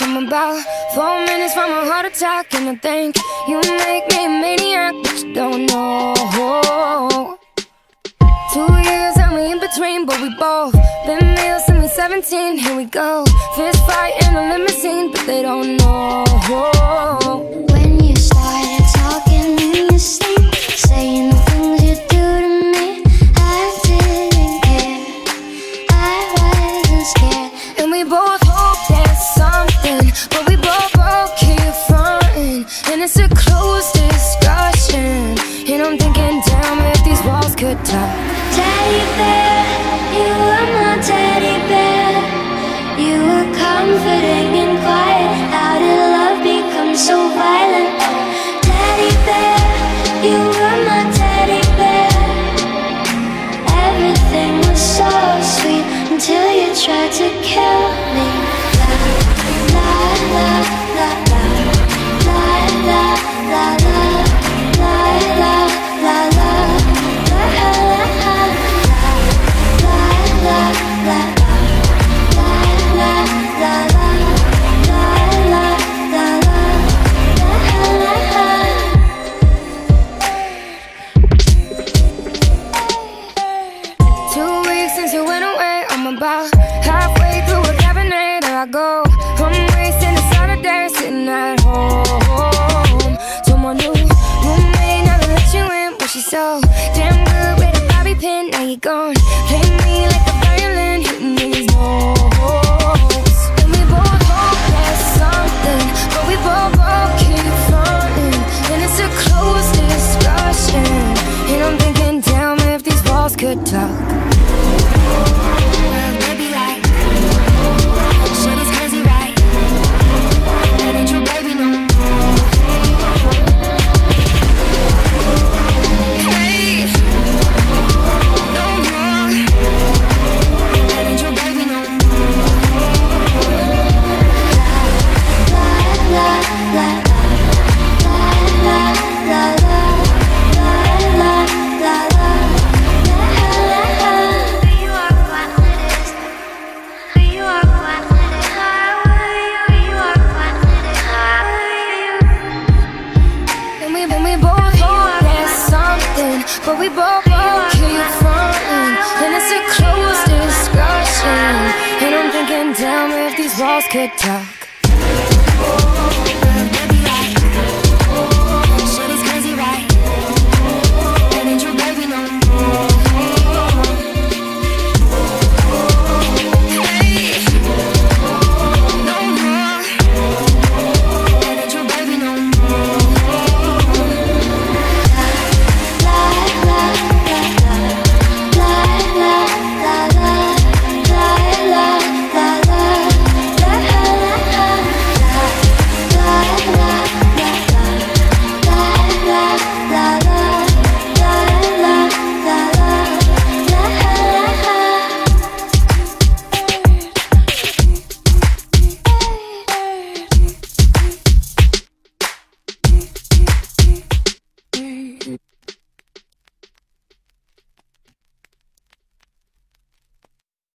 I'm about four minutes from a heart attack, and I think you make me a maniac, but you don't know. Two years and we in between, but we both been male since we 17. Here we go, fist fight in a limousine, but they don't know. Comforting about halfway through a cabernet. I go. I'm wasting a Saturday sitting at home. So my new roommate never let you in, but she's so damn good with a bobby pin. Now you're gone. Play me like a violin, hitting these notes. And we both hope there's something, but we both both keep fronting. And it's a closed discussion. And I'm thinking, damn, if these walls could talk. Tell me if these walls could talk.